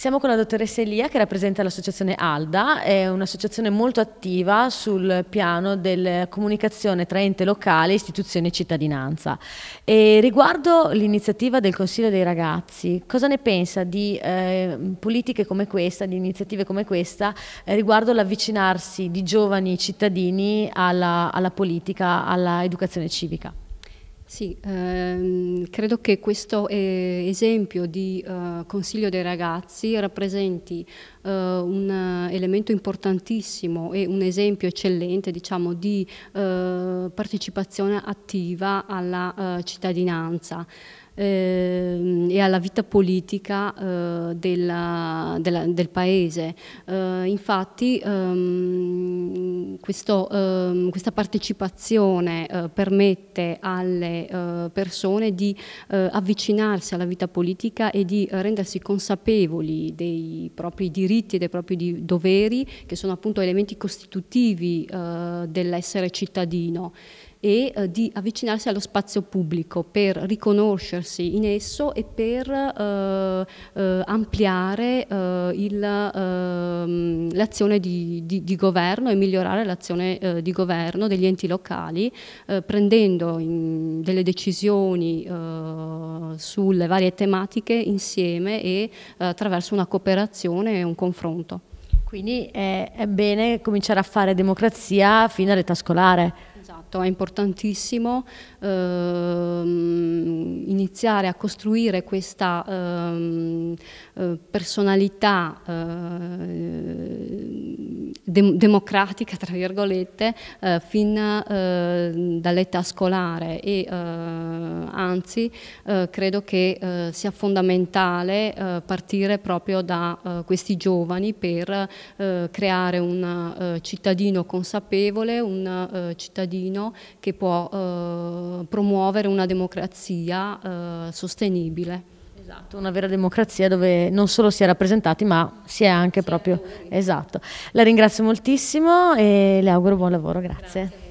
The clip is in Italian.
Siamo con la dottoressa Elia che rappresenta l'associazione ALDA, è un'associazione molto attiva sul piano della comunicazione tra ente locale, istituzioni e cittadinanza. E riguardo l'iniziativa del Consiglio dei ragazzi, cosa ne pensa di eh, politiche come questa, di iniziative come questa, eh, riguardo l'avvicinarsi di giovani cittadini alla, alla politica, alla educazione civica? Sì, ehm, credo che questo eh, esempio di eh, Consiglio dei ragazzi rappresenti eh, un elemento importantissimo e un esempio eccellente diciamo, di eh, partecipazione attiva alla eh, cittadinanza eh, e alla vita politica eh, della, della, del paese. Eh, infatti ehm, questo, ehm, questa partecipazione eh, permette alle eh, persone di avvicinarsi alla vita politica e di rendersi consapevoli dei propri diritti e dei propri doveri che sono appunto elementi costitutivi dell'essere cittadino e eh, di avvicinarsi allo spazio pubblico per riconoscersi in esso e per eh, eh, ampliare eh, ehm, l'azione di, di, di, governo e migliorare l'azione eh, di governo degli enti locali eh, prendendo delle decisioni sulle varie tematiche insieme e attraverso una cooperazione e un confronto. Quindi è, è bene cominciare a fare democrazia fino all'età scolare. Esatto, è importantissimo ehm, iniziare a costruire questa ehm, eh, personalità eh, de democratica, tra virgolette, eh, fin eh, dall'età scolare e eh, anzi eh, credo che sia fondamentale partire proprio da questi giovani per creare un cittadino consapevole, un cittadino che può promuovere una democrazia sostenibile. Esatto, una vera democrazia dove non solo si è rappresentati ma si è anche proprio... Esatto. La ringrazio moltissimo e le auguro buon lavoro, grazie. grazie.